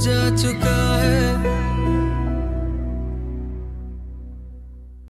जा चुका